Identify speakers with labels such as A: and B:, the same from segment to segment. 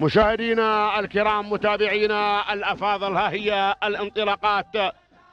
A: مشاهدينا الكرام متابعينا الأفاضل ها هي الانطلاقات.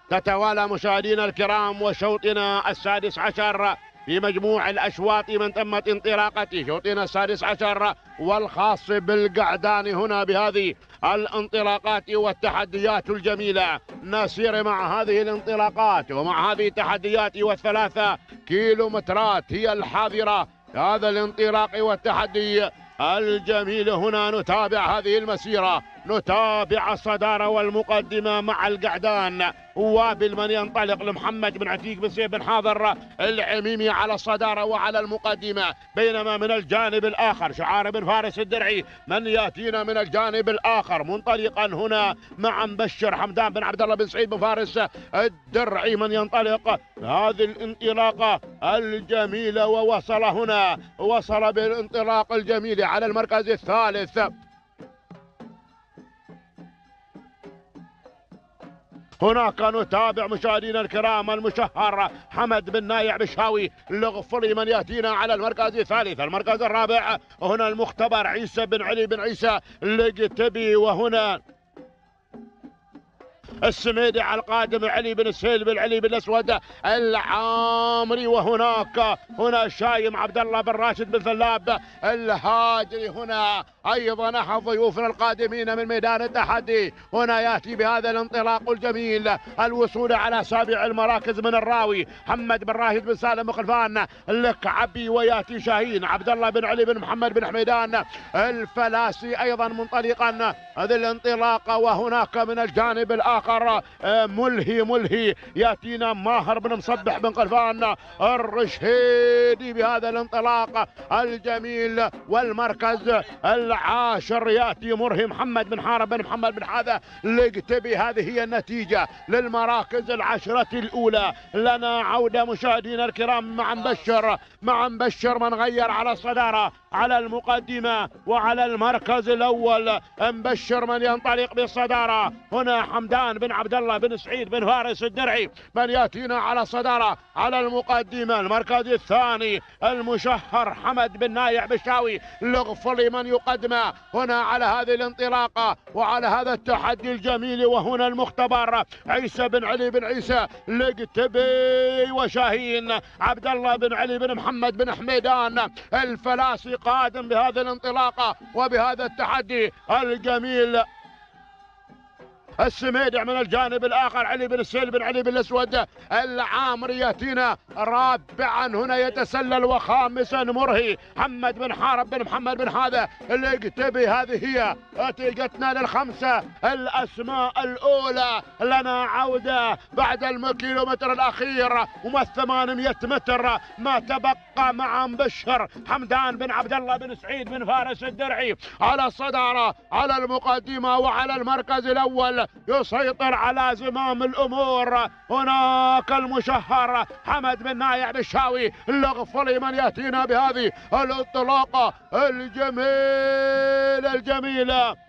A: تتوالى مشاهدينا الكرام وشوطنا السادس عشر في مجموع الأشواط من تمت انطلاقته. شوطنا السادس عشر والخاص بالقعدان هنا بهذه الانطلاقات والتحديات الجميلة. نسير مع هذه الانطلاقات ومع هذه التحديات والثلاثة كيلومترات هي الحاضرة. هذا الانطلاق والتحدي الجميل هنا نتابع هذه المسيرة. نتابع الصدارة والمقدمة مع القعدان. وابل من ينطلق لمحمد بن عتيق بن سيف بن حاضر العميمي على الصدارة وعلى المقدمة. بينما من الجانب الآخر شعار بن فارس الدرعي من يأتينا من الجانب الآخر. منطلقا هنا مع مبشر حمدان بن عبد الله بن سعيد بن فارس الدرعي من ينطلق. هذه الانطلاقة الجميلة ووصل هنا. وصل بالانطلاق الجميل على المركز الثالث. هناك نتابع مشاهدينا الكرام المشهر حمد بن نايع بشاوي الغفري من يأتينا على المركز الثالث. المركز الرابع هنا المختبر عيسى بن علي بن عيسى القتبي وهنا السميدي على القادم علي بن السيل بن علي بن الأسود العامري وهناك هنا شايم عبد الله بن راشد بن ثلاب الهاجري هنا أيضا أحد ضيوفنا القادمين من ميدان التحدي هنا يأتي بهذا الانطلاق الجميل الوصول على سابع المراكز من الراوي محمد بن راشد بن سالم مخلفان الكعبي وياتي شاهين عبد الله بن علي بن محمد بن حميدان الفلاسي أيضا منطلقا. هذه الانطلاقه وهناك من الجانب الآخر آخر آه، ملهي ملهي. يأتينا ماهر بن مصبح بن قلفان الرشيدي بهذا الانطلاق الجميل والمركز العاشر. يأتي مرهي محمد بن حارب بن محمد بن حاذا لقتبي هذه هي النتيجة للمراكز العشرة الأولى. لنا عودة مشاهدينا الكرام مع مبشر مع مبشر من غير على الصدارة. على المقدمة وعلى المركز الأول. مبشر من ينطلق بالصدارة. هنا حمدان بن عبد الله بن سعيد بن فارس الدرعي من يأتينا على الصدارة. على المقدمة المركز الثاني المشهر حمد بن نايع بشاوي. الغفلي من يقدمه هنا على هذه الانطلاقة وعلى هذا التحدي الجميل وهنا المختبر عيسى بن علي بن عيسى. لقتبي وشاهين. عبد الله بن علي بن محمد بن حميدان. الفلاسي قادم بهذه الانطلاقة وبهذا التحدي الجميل السميدع من الجانب الآخر علي بن السيل بن علي بن الأسود. العامري يأتينا رابعا هنا يتسلل وخامسا مرهي. محمد بن حارب بن محمد بن هذا الاقتبي هذه هي. نتيجتنا للخمسة. الأسماء الأولى لنا عودة بعد الكيلومتر الأخير. وما 800 متر ما تبقى مع مبشر حمدان بن عبد الله بن سعيد بن فارس الدرعي. على الصدارة على المقدمة وعلى المركز الأول. يسيطر على زمام الأمور. هناك المشهر حمد بن نايع بالشاوي. الغفلي من يأتينا بهذه الانطلاقه الجميله الجميله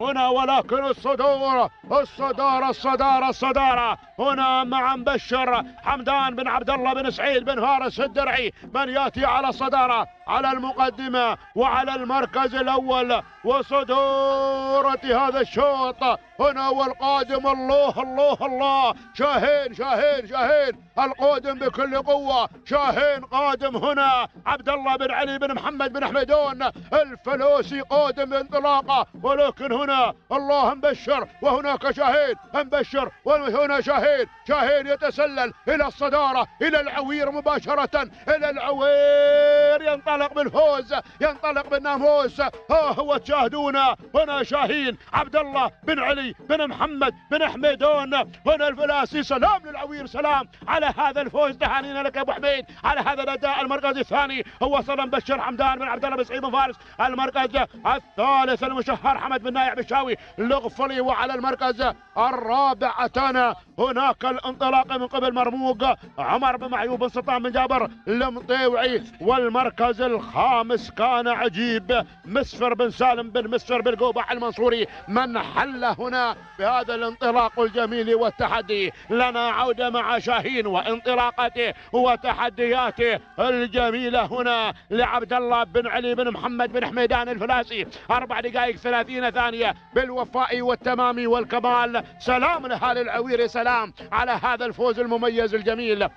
A: هنا ولكن الصدور الصدارة الصدارة الصدارة هنا مع مبشر حمدان بن عبد الله بن سعيد بن فارس الدرعي من يأتي على الصدارة على المقدمة وعلى المركز الأول وصدورة هذا الشوط. هنا والقادم الله الله الله. شاهين شاهين شاهين. القادم بكل قوة. شاهين قادم هنا. عبد الله بن علي بن محمد بن حميدون الفلوسي قادم بانطلاقة. ولكن هنا الله مبشر. وهناك شاهين مبشر وهنا شاهين شاهين يتسلل إلى الصدارة إلى العوير مباشرة إلى العوير. ينطلق بالفوز ينطلق بالناموس. ها هو تشاهدونا. هنا شاهين عبد الله بن علي بن محمد بن حميدون. هنا الفلاسي. سلام للعوير سلام. على هذا الفوز تهانينا لك يا أبو حميد. على هذا الأداء المركز الثاني. هو وصل مبشر حمدان بن عبد الله بن سعيد بن فارس. المركز الثالث المشهر حمد بن نايع بشاوي الغفلي وعلى المركز الرابع اتانا هنا هناك الانطلاق من قبل مرموق. عمر بن معيوب بن سلطان بن جابر المطيوعي والمركز الخامس كان عجيب. مسفر بن سالم بن مسفر بالقوبح المنصوري. من حل هنا بهذا الانطلاق الجميل والتحدي؟ لنا عودة مع شاهين وانطلاقته وتحدياته الجميلة هنا لعبد الله بن علي بن محمد بن حميدان الفلاسي. أربع دقائق ثلاثين ثانية. بالوفاء والتمام والكمال. سلام لأهالي العويري سلام على هذا الفوز المميز الجميل.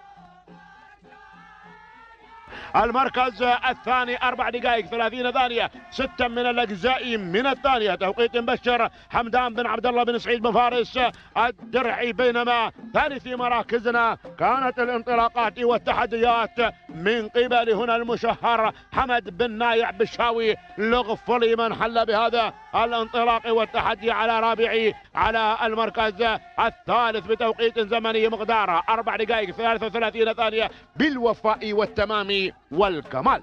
A: المركز الثاني أربع دقائق ثلاثين ثانية. ستة من الأجزاء من الثانية. توقيت مبشر حمدان بن عبد الله بن سعيد بن فارس. الدرعي بينما ثالث مراكزنا كانت الانطلاقات والتحديات من قبل هنا المشهر حمد بن نايع بالشاوي. لغفلي من حل بهذا الانطلاق والتحدي على رابعي على المركز الثالث بتوقيت زمني مقداره أربع دقائق 33 ثانية بالوفاء والتمام والكمال.